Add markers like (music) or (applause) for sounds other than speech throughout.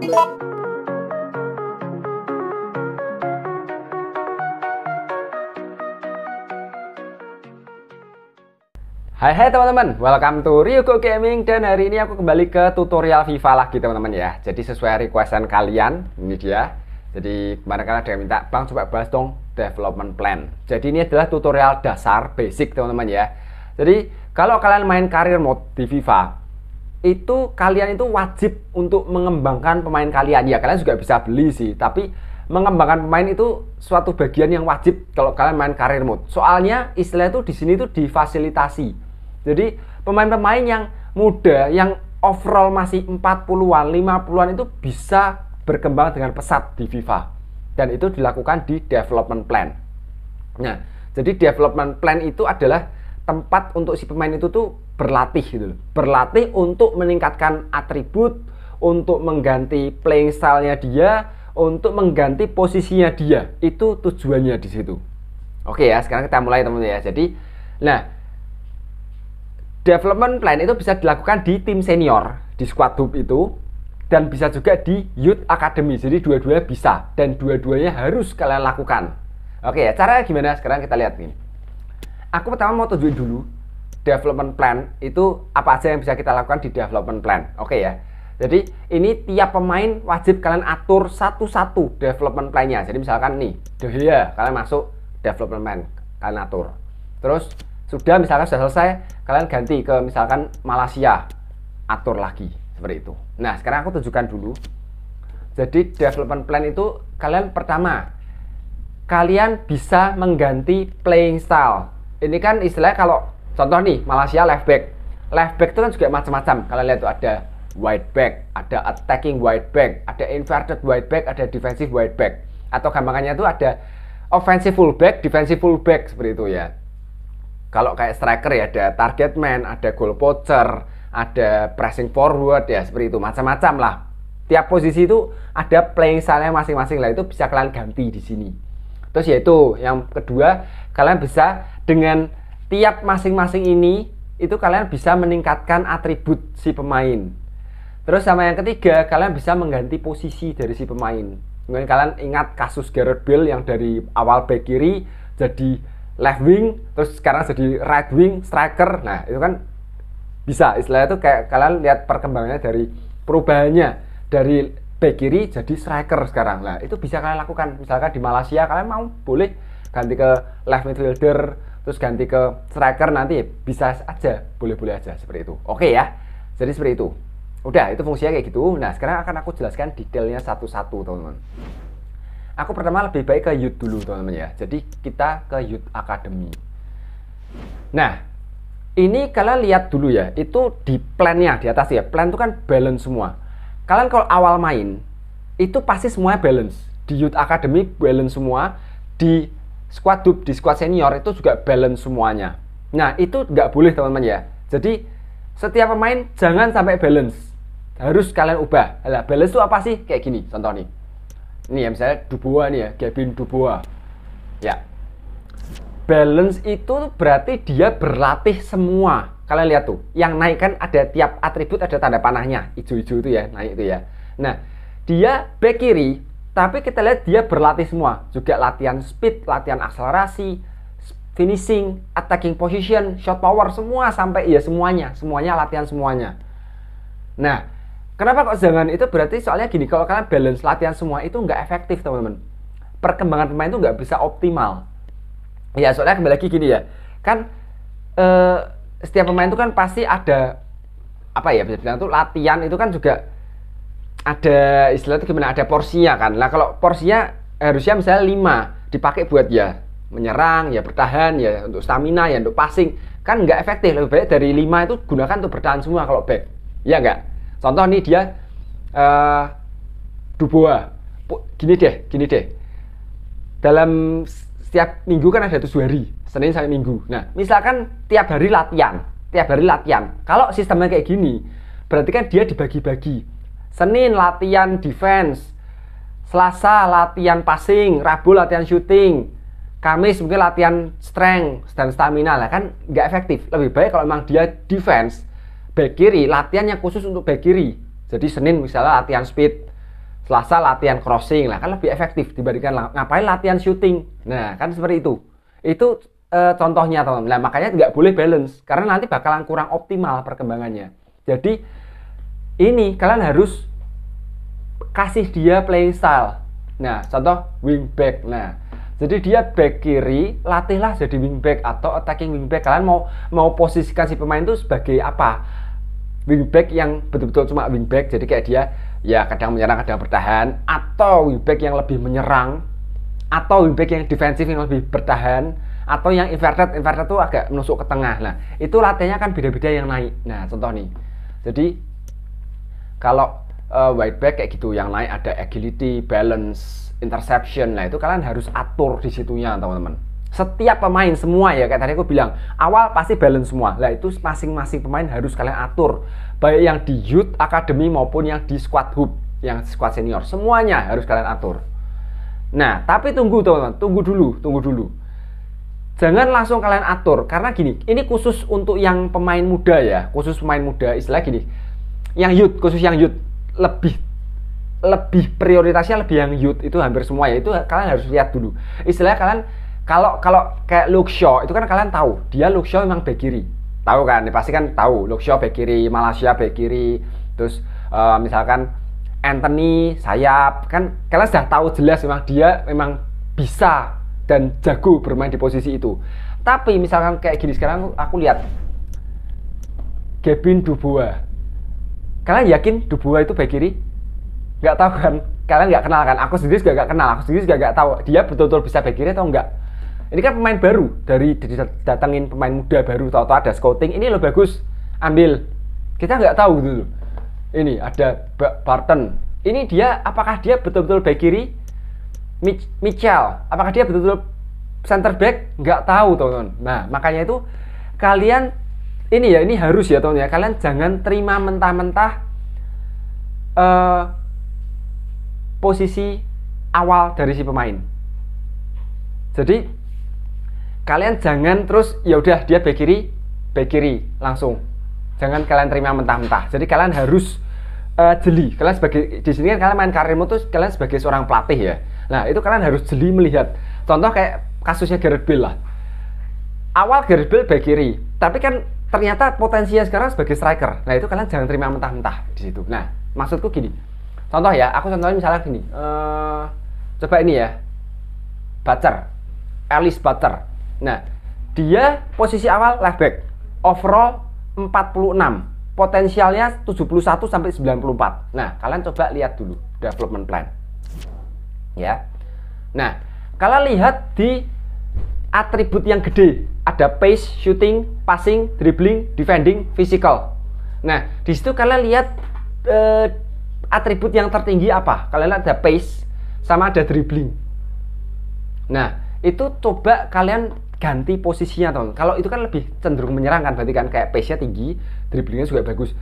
Hai hai teman-teman, welcome to Ryuko Gaming. Dan hari ini aku kembali ke tutorial FIFA lagi teman-teman ya. Jadi sesuai requestan kalian, ini dia. Jadi kemarin kalian ada yang minta, Bang coba bahas dong development plan. Jadi ini adalah tutorial dasar, basic teman-teman ya. Jadi kalau kalian main career mode di FIFA Itu kalian itu wajib untuk mengembangkan pemain kalian Ya kalian juga bisa beli sih, tapi mengembangkan pemain itu suatu bagian yang wajib kalau kalian main career mode. Soalnya istilah itu di sini itu difasilitasi jadi pemain-pemain yang muda, yang overall masih 40-an, 50-an itu bisa berkembang dengan pesat di FIFA. Dan itu dilakukan di development plan. Nah, jadi development plan itu adalah tempat untuk si pemain itu tuh berlatih gitu loh. Berlatih untuk meningkatkan atribut, untuk mengganti playing style-nya dia, untuk mengganti posisinya dia. Itu tujuannya di situ. Oke ya, sekarang kita mulai teman-teman ya. Jadi, nah development plan itu bisa dilakukan di tim senior di squad hub itu dan bisa juga di youth academy jadi dua-duanya bisa dan dua-duanya harus kalian lakukan oke ya caranya gimana sekarang kita lihat nih aku pertama mau tunjukin dulu development plan itu apa aja yang bisa kita lakukan di development plan. Oke ya. Jadi ini tiap pemain wajib kalian atur satu-satu development plan-nya. Jadi misalkan nih De kalian masuk development plan kalian atur. Terus sudah misalkan sudah selesai kalian ganti ke misalkan Malaysia atur lagi. Seperti itu. Nah sekarang aku tunjukkan dulu. Jadi development plan itu kalian pertama kalian bisa mengganti playing style. Ini kan istilahnya kalau contoh nih Malaysia left back. Left back itu kan juga macam-macam. Kalian lihat tuh ada wide back ada attacking wide back ada inverted wide back ada defensive wide back. Atau gampangannya itu ada offensive full back defensive full back seperti itu ya. Kalau kayak striker ya ada target man, ada goal poacher, ada pressing forward ya seperti itu. Macam-macam lah. Tiap posisi itu ada playing style masing-masing lah. Itu bisa kalian ganti di sini. Terus yaitu yang kedua kalian bisa dengan tiap masing-masing ini itu kalian bisa meningkatkan atribut si pemain. Terus sama yang ketiga kalian bisa mengganti posisi dari si pemain. Mungkin kalian ingat kasus Gareth Bale yang dari awal back kiri jadi left wing terus sekarang jadi right wing striker nah itu kan bisa istilahnya itu kayak kalian lihat perkembangannya dari perubahannya dari back kiri jadi striker sekarang lah itu bisa kalian lakukan misalkan di Malaysia kalian mau boleh ganti ke left midfielder terus ganti ke striker nanti bisa aja boleh-boleh aja seperti itu. Oke ya jadi seperti itu. Udah itu fungsinya kayak gitu. Nah sekarang akan aku jelaskan detailnya satu-satu teman-teman. Aku pertama lebih baik ke youth dulu teman-teman ya. Jadi kita ke youth academy. Nah ini kalian lihat dulu ya itu di plannya di atas ya. Plan itu kan balance semua. Kalian kalau awal main itu pasti semuanya balance. Di youth academy balance semua. Di squad dub di squad senior itu juga balance semuanya. Nah itu nggak boleh teman-teman ya. Jadi setiap pemain jangan sampai balance. Harus kalian ubah. Lah balance itu apa sih? Kayak gini contoh nih. Ini ya misalnya Dubois nih ya Gavin Dubois. Ya. Balance itu berarti dia berlatih semua. Kalian lihat tuh yang naik kan ada tiap atribut ada tanda panahnya. Hijau-hijau itu ya naik itu ya. Nah dia back kiri tapi kita lihat dia berlatih semua. Juga latihan speed latihan akselerasi finishing attacking position shot power semua sampai ya semuanya. Semuanya latihan semuanya. Nah Kenapa kok jangan? Itu berarti soalnya gini kalau kalian balance latihan semua itu nggak efektif teman-teman. Perkembangan pemain itu nggak bisa optimal. Ya soalnya kembali lagi gini ya. Kan eh, setiap pemain itu kan pasti ada apa ya bisa bilang tuh latihan itu kan juga ada istilah itu gimana ada porsinya kan. Nah kalau porsinya harusnya misalnya 5 dipakai buat ya menyerang ya bertahan ya untuk stamina ya untuk passing kan nggak efektif lebih baik dari 5 itu gunakan untuk bertahan semua kalau back ya nggak Contoh nih dia uh, Dubois. Gini deh, gini deh. Dalam setiap minggu kan ada tujuh hari, Senin sampai Minggu. Nah, misalkan tiap hari latihan, tiap hari latihan. Kalau sistemnya kayak gini, berarti kan dia dibagi-bagi. Senin latihan defense, Selasa latihan passing, Rabu latihan shooting, Kamis mungkin latihan strength dan stamina lah kan nggak efektif. Lebih baik kalau memang dia defense, back kiri latihan yang khusus untuk back kiri jadi Senin misalnya latihan speed Selasa latihan crossing lah kan lebih efektif dibandingkan ngapain latihan shooting. Nah kan seperti itu. Itu e, contohnya teman. Nah makanya nggak boleh balance karena nanti bakalan kurang optimal perkembangannya. Jadi ini kalian harus kasih dia playing style. Nah contoh wing back. Nah jadi dia back kiri, latihlah jadi wing back atau attacking wing back. Kalian mau mau posisikan si pemain itu sebagai apa? Wingback yang betul-betul cuma wingback, jadi kayak dia ya kadang menyerang kadang bertahan atau wingback yang lebih menyerang atau wingback yang defensif yang lebih bertahan atau yang inverted inverted itu agak menusuk ke tengah nah itu latihannya kan beda-beda yang naik nah contoh nih jadi kalau uh, wide back kayak gitu yang naik ada agility balance interception nah itu kalian harus atur di situnya teman-teman. Setiap pemain semua ya kayak tadi aku bilang awal pasti balance semua. Lah itu masing-masing pemain harus kalian atur. Baik yang di youth academy maupun yang di squad hub yang squad senior. Semuanya harus kalian atur. Nah tapi tunggu teman-teman. Tunggu dulu tunggu dulu. Jangan langsung kalian atur. Karena gini ini khusus untuk yang pemain muda ya. Khusus pemain muda. Istilah gini yang youth khusus yang youth. Lebih lebih prioritasnya lebih yang youth. Itu hampir semua ya. Itu kalian harus lihat dulu. Istilahnya kalian kalau kalau kayak Luke Shaw itu kan kalian tahu. Dia Luke Shaw memang back kiri. Tahu kan? Pasti kan tahu. Shaw back kiri Malaysia back kiri. Terus uh, misalkan Anthony sayap. Kan kalian sudah tahu jelas memang dia memang bisa dan jago bermain di posisi itu. Tapi misalkan kayak gini sekarang aku lihat Gavin Dubois kalian yakin Dubois itu back kiri. Nggak tahu kan. Kalian nggak kenal kan. Aku sendiri juga nggak kenal. Aku sendiri juga nggak tahu dia betul-betul bisa back kiri atau enggak ini kan pemain baru dari datangin pemain muda baru. Tahu-tahu ada scouting. Ini lo bagus. Ambil. Kita nggak tahu gitu ini ada Barton. Ini dia apakah dia betul-betul back kiri? Mich Mitchell apakah dia betul-betul center back? Nggak tahu teman-teman. Nah makanya itu kalian ini ya ini harus ya teman ya. Kalian jangan terima mentah-mentah uh, posisi awal dari si pemain. Jadi kalian jangan terus ya udah dia back kiri back kiri langsung. Jangan kalian terima mentah-mentah. Jadi kalian harus uh, jeli. Kalian sebagai di sini kan kalian main karirmu tuh kalian sebagai seorang pelatih ya. Nah itu kalian harus jeli melihat. Contoh kayak kasusnya Gareth Bale lah. Awal Gareth Bale back kiri tapi kan ternyata potensinya sekarang sebagai striker nah itu kalian jangan terima mentah-mentah di situ nah maksudku gini contoh ya aku contohnya misalnya gini uh, coba ini ya Butcher Alice Butcher Nah, dia posisi awal left back. Overall 46. Potensialnya 71 sampai 94. Nah, kalian coba lihat dulu development plan. Ya. Nah, kalian lihat di atribut yang gede. Ada pace, shooting, passing, dribbling, defending, physical. Nah, di situ kalian lihat eh, atribut yang tertinggi apa? Kalian lihat ada pace sama ada dribbling. Nah, itu coba kalian ganti posisinya teman kalau itu kan lebih cenderung menyerang kan berarti kan kayak pace-nya tinggi dribblingnya juga bagus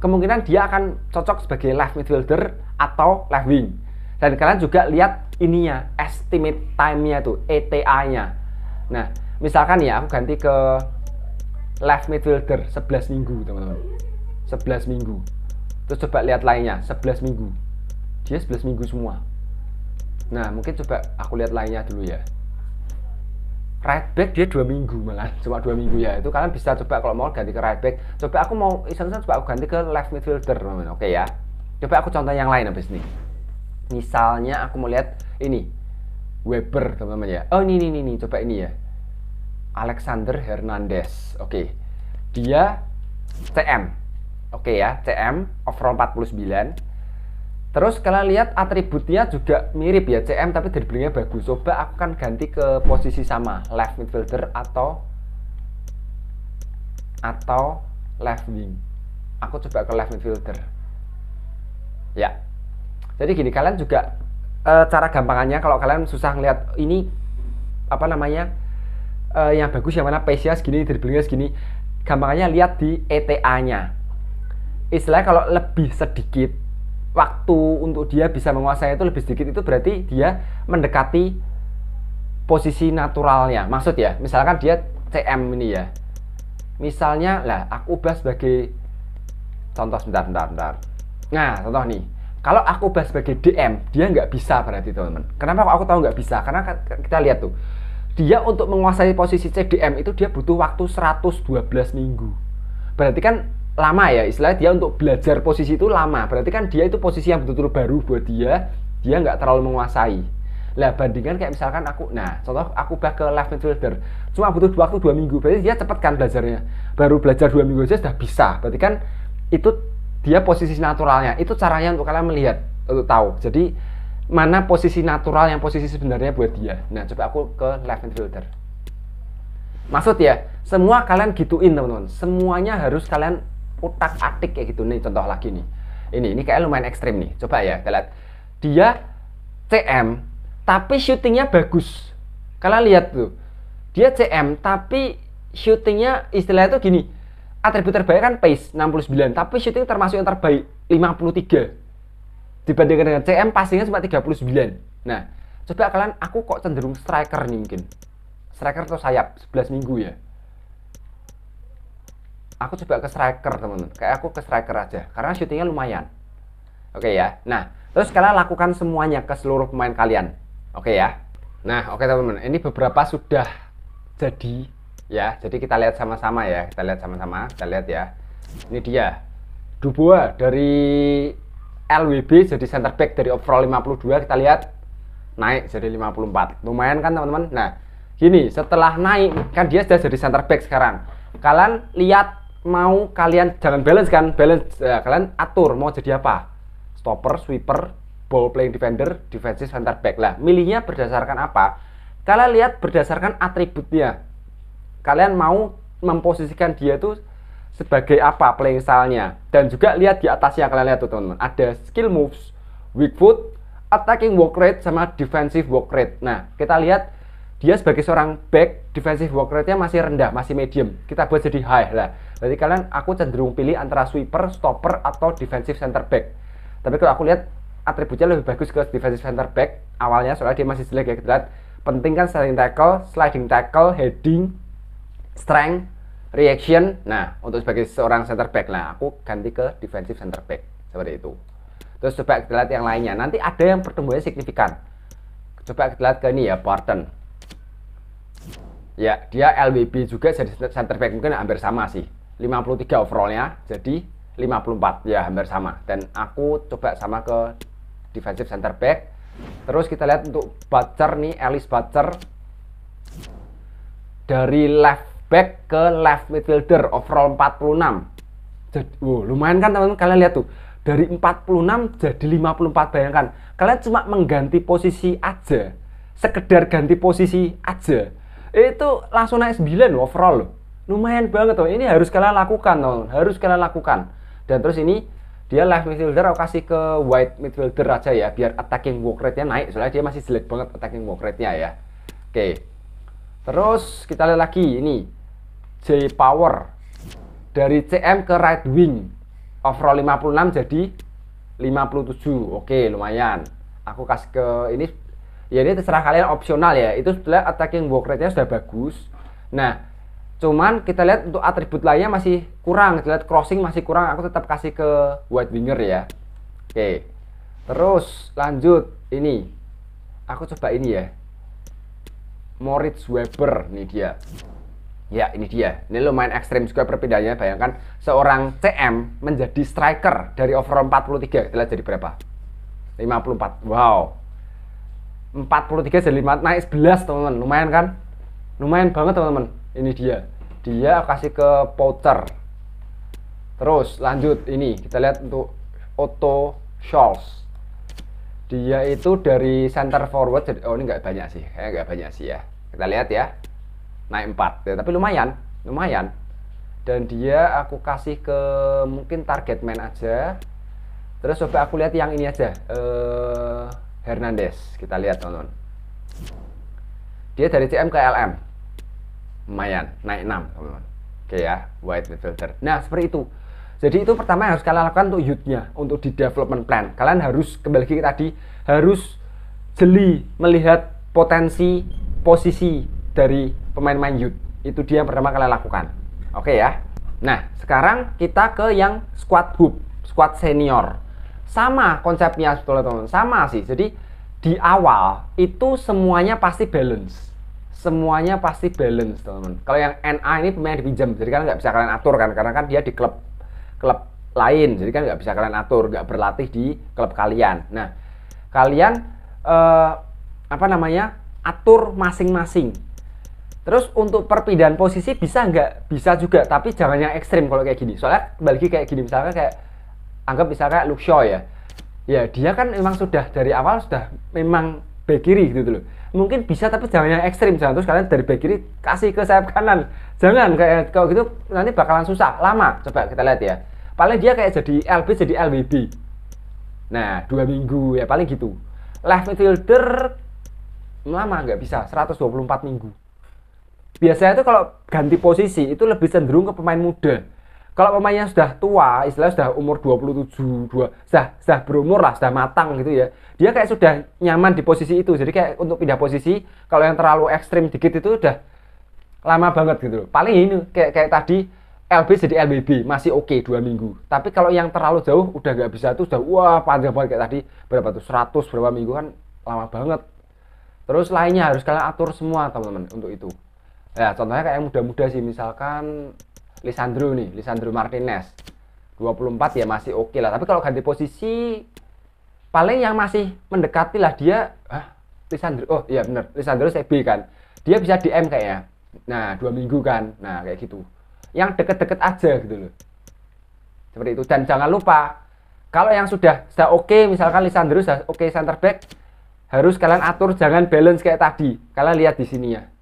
kemungkinan dia akan cocok sebagai left midfielder atau left wing dan kalian juga lihat ininya estimate time-nya tuh ETA-nya nah misalkan ya aku ganti ke left midfielder 11 minggu teman-teman. 11 minggu. Terus coba lihat lainnya 11 minggu. Dia 11 minggu semua. Nah mungkin coba aku lihat lainnya dulu ya. Right back dia dua minggu malah (laughs) cuma dua minggu ya. Itu kalian bisa coba kalau mau ganti ke right back. Coba aku mau iseng-iseng coba aku ganti ke left midfielder oke ya. Coba aku contoh yang lain habis ini misalnya aku mau lihat ini Weber teman-teman ya oh ini ini ini coba ini ya Alexander Hernandez oke dia CM oke ya CM overall 49 Terus kalian lihat atributnya juga mirip ya CM tapi dribblingnya bagus. Coba aku akan ganti ke posisi sama left midfielder atau atau left wing. Aku coba ke left midfielder. Ya. Jadi gini kalian juga e, cara gampangannya kalau kalian susah ngeliat ini apa namanya e, yang bagus yang mana pace-nya segini, dribblingnya segini. Gampangannya lihat di ETA-nya. Istilahnya kalau lebih sedikit waktu untuk dia bisa menguasai itu lebih sedikit itu berarti dia mendekati posisi naturalnya maksud ya misalkan dia CM ini ya misalnya lah aku ubah sebagai contoh sebentar sebentar sebentar nah contoh nih kalau aku ubah sebagai DM, dia nggak bisa berarti teman-teman. Kenapa aku tahu nggak bisa? Karena kita lihat tuh, dia untuk menguasai posisi CDM itu dia butuh waktu 112 minggu. Berarti kan lama ya, istilahnya dia untuk belajar posisi itu lama. Berarti kan dia itu posisi yang betul-betul baru buat dia, dia nggak terlalu menguasai. Lah bandingkan kayak misalkan aku, nah contoh aku ubah ke left midfielder, cuma butuh waktu dua minggu, berarti dia cepet kan belajarnya. Baru belajar dua minggu aja sudah bisa. Berarti kan itu dia posisi naturalnya. Itu caranya untuk kalian melihat untuk tahu. Jadi mana posisi natural yang posisi sebenarnya buat dia. Nah coba aku ke left midfielder maksud ya semua kalian gituin teman-teman. Semuanya harus kalian utak atik kayak gitu. Nih contoh lagi nih. Ini ini kayak lumayan ekstrim nih. Coba ya kalian dia CM tapi syutingnya bagus. Kalian lihat tuh. Dia CM tapi syutingnya istilahnya tuh gini atribut terbaik kan pace 69 tapi shooting termasuk yang terbaik 53 dibandingkan dengan CM passingnya cuma 39 nah coba kalian aku kok cenderung striker nih mungkin. Striker atau sayap 11 minggu ya. Aku coba ke striker teman-teman. Kayak aku ke striker aja karena shootingnya lumayan. Oke ya nah terus kalian lakukan semuanya ke seluruh pemain kalian. Oke ya. Nah oke teman-teman. Ini beberapa sudah jadi ya jadi kita lihat sama-sama ya. Kita lihat sama-sama kita lihat ya. Ini dia. Dubois dari LWB jadi center back dari overall 52 kita lihat. Naik jadi 54 lumayan kan teman-teman? Nah gini setelah naik kan dia sudah jadi center back sekarang. Kalian lihat mau kalian jangan balance kan? Balance ya, kalian atur mau jadi apa? Stopper sweeper ball playing defender defensive center back. Lah milihnya berdasarkan apa? Kalian lihat berdasarkan atributnya kalian mau memposisikan dia tuh sebagai apa playing style-nya dan juga lihat di atasnya kalian lihat tuh teman-teman. Ada skill moves weak foot attacking work rate sama defensive work rate. Nah kita lihat dia sebagai seorang back defensive work rate-nya masih rendah masih medium. Kita buat jadi high lah. Berarti kalian aku cenderung pilih antara sweeper stopper atau defensive center back. Tapi kalau aku lihat atributnya lebih bagus ke defensive center back. Awalnya soalnya dia masih jelek ya kita lihat. Penting kan sliding tackle sliding tackle heading strength, reaction. Nah, untuk sebagai seorang center back, nah aku ganti ke defensive center back seperti itu. Terus coba kita lihat yang lainnya. Nanti ada yang pertumbuhannya signifikan. Coba kita lihat ke ini ya, Barton. Ya, dia LWB juga jadi center back mungkin hampir sama sih. 53 overallnya jadi 54 ya hampir sama. Dan aku coba sama ke defensive center back. Terus kita lihat untuk Butcher nih, Alice Butcher dari left back ke left midfielder overall 46 jadi wow, lumayan kan teman-teman? Kalian lihat tuh dari 46 jadi 54 bayangkan. Kalian cuma mengganti posisi aja sekedar ganti posisi aja itu langsung naik 9 overall loh. Lumayan banget tuh ini harus kalian lakukan teman harus kalian lakukan. Dan terus ini dia left midfielder aku kasih ke wide midfielder aja ya biar attacking work rate-nya naik soalnya dia masih jelek banget attacking work rate-nya ya. Oke. Terus kita lihat lagi ini J Power. Dari CM ke right wing. Overall 56 jadi 57 oke lumayan. Aku kasih ke ini. Ya ini terserah kalian opsional ya. Itu setelah attacking work rate nya sudah bagus. Nah cuman kita lihat untuk atribut lainnya masih kurang. Kita lihat crossing masih kurang. Aku tetap kasih ke wide winger ya. Oke. Terus lanjut. Ini. Aku coba ini ya. Moritz Weber nih dia Ya, ini dia. Ini lumayan ekstrim juga perpindahannya. Bayangkan seorang CM menjadi striker dari overall 43. Kita lihat jadi berapa? 54. Wow. 43 jadi 5, naik 11 teman-teman. Lumayan kan? Lumayan banget teman-teman. Ini dia. Dia kasih ke Potter. Terus lanjut ini kita lihat untuk Otto Scholz. Dia itu dari center forward. Oh ini nggak banyak sih. Kayak nggak banyak sih ya. Kita lihat ya naik 4 ya, tapi lumayan lumayan. Dan dia aku kasih ke mungkin target man aja. Terus coba aku lihat yang ini aja uh, Hernandez. Kita lihat teman-teman. Dia dari CM ke LM lumayan naik 6 teman-teman. Oke ya white midfielder. Nah seperti itu. Jadi itu pertama yang harus kalian lakukan untuk youth-nya untuk di development plan. Kalian harus kembali lagi tadi harus jeli melihat potensi posisi dari pemain-pemain youth. Itu dia yang pertama kalian lakukan. Oke ya. Nah, sekarang kita ke yang squad hub, squad senior. sama konsepnya sebetulnya teman-teman sama sih jadi di awal itu semuanya pasti balance semuanya pasti balance teman-teman kalau yang NA ini pemain dipinjam jadi kan nggak bisa kalian atur kan karena kan dia di klub klub lain jadi kan nggak bisa kalian atur nggak berlatih di klub kalian nah kalian eh, apa namanya atur masing-masing terus untuk perpindahan posisi bisa nggak? Bisa juga tapi jangan yang ekstrim kalau kayak gini. Soalnya balik kayak gini misalnya kayak anggap misalnya Luke Shaw ya. Ya dia kan memang sudah dari awal sudah memang back kiri gitu loh. Mungkin bisa tapi jangan yang ekstrim. Jangan terus kalian dari back kiri kasih ke sayap kanan. Jangan kayak kalau gitu nanti bakalan susah. Lama coba kita lihat ya. Paling dia kayak jadi LB jadi LWB nah dua minggu ya paling gitu. Left midfielder lama nggak bisa. 124 minggu biasanya itu kalau ganti posisi itu lebih cenderung ke pemain muda kalau pemainnya sudah tua, istilah sudah umur 27, 2, sudah sudah berumur lah, sudah matang gitu ya. Dia kayak sudah nyaman di posisi itu. Jadi kayak untuk pindah posisi, kalau yang terlalu ekstrim dikit itu udah lama banget gitu loh. Paling ini kayak kayak tadi LB jadi LBB masih oke okay, dua minggu. Tapi kalau yang terlalu jauh udah nggak bisa tuh sudah wah panjang banget kayak tadi berapa tuh 100 berapa minggu kan lama banget. Terus lainnya harus kalian atur semua teman-teman untuk itu. Ya contohnya kayak yang muda-muda sih misalkan Lisandro nih, Lisandro Martinez. 24 ya masih oke okay lah. Tapi kalau ganti posisi paling yang masih mendekati lah dia ah, Lisandro. Oh iya bener, Lisandro CB kan. Dia bisa DM kayaknya. Nah, dua minggu kan. Nah, kayak gitu. Yang deket-deket aja gitu loh. Seperti itu. Dan jangan lupa kalau yang sudah sudah oke, okay, misalkan Lisandro sudah oke okay, center back, harus kalian atur jangan balance kayak tadi. Kalian lihat di sini ya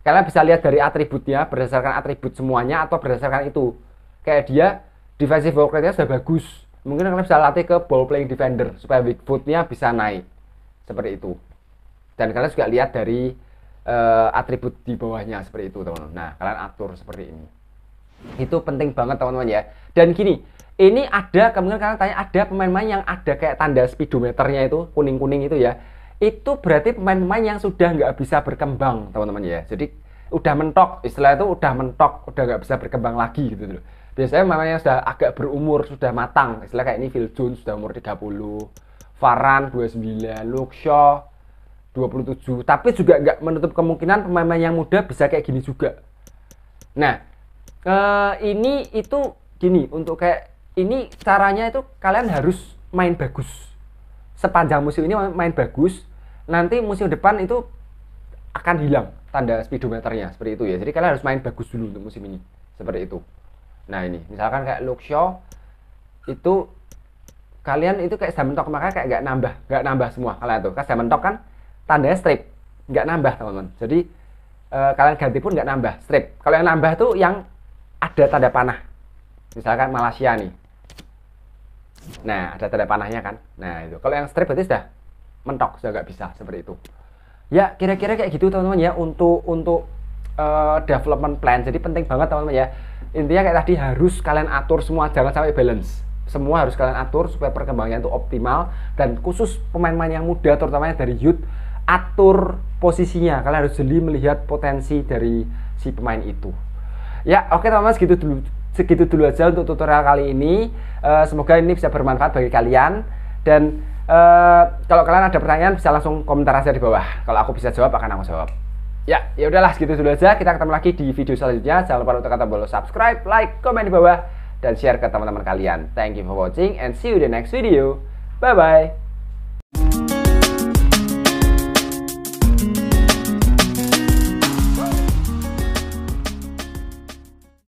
kalian bisa lihat dari atributnya berdasarkan atribut semuanya atau berdasarkan itu. Kayak dia defensive work rate-nya sudah bagus. Mungkin kalian bisa latih ke ball playing defender supaya weak foot-nya bisa naik. Seperti itu. Dan kalian juga lihat dari uh, atribut di bawahnya seperti itu teman-teman. Nah kalian atur seperti ini. Itu penting banget teman-teman ya. Dan gini ini ada kemungkinan kalian tanya ada pemain-pemain yang ada kayak tanda speedometernya itu kuning-kuning itu ya itu berarti pemain-pemain yang sudah nggak bisa berkembang teman-teman ya. Jadi udah mentok istilah itu udah mentok udah nggak bisa berkembang lagi gitu loh. Biasanya pemain yang sudah agak berumur sudah matang. Istilah kayak ini Phil Jones sudah umur 30 Varan 29 Luke Shaw 27 tapi juga nggak menutup kemungkinan pemain-pemain yang muda bisa kayak gini juga. Nah eh, ini itu gini untuk kayak ini caranya itu kalian harus main bagus. Sepanjang musim ini main bagus nanti musim depan itu akan hilang tanda speedometernya seperti itu ya. Jadi kalian harus main bagus dulu untuk musim ini. Seperti itu. Nah ini, misalkan kayak Luke Shaw itu kalian itu kayak sudah mentok makanya kayak nggak nambah, nggak nambah semua kalian tuh. Kan sudah mentok kan tandanya strip, nggak nambah teman-teman. Jadi eh, kalian ganti pun nggak nambah strip. Kalau yang nambah tuh yang ada tanda panah. Misalkan Malaysia nih. Nah, ada tanda panahnya kan. Nah, itu. Kalau yang strip berarti sudah mentok sudah nggak bisa seperti itu. Ya kira-kira kayak gitu teman-teman ya untuk untuk uh, development plan. Jadi penting banget teman-teman ya. Intinya kayak tadi harus kalian atur semua jangan sampai balance. Semua harus kalian atur supaya perkembangannya itu optimal. Dan khusus pemain-pemain yang muda terutama dari youth atur posisinya. Kalian harus jeli melihat potensi dari si pemain itu. Ya oke teman-teman segitu dulu segitu dulu aja untuk tutorial kali ini. Uh, semoga ini bisa bermanfaat bagi kalian dan Uh, kalau kalian ada pertanyaan bisa langsung komentar aja di bawah. Kalau aku bisa jawab akan aku jawab. Ya, ya udahlah segitu dulu aja. Kita ketemu lagi di video selanjutnya. Jangan lupa untuk kata tombol subscribe, like, komen di bawah dan share ke teman-teman kalian. Thank you for watching and see you in the next video. Bye bye.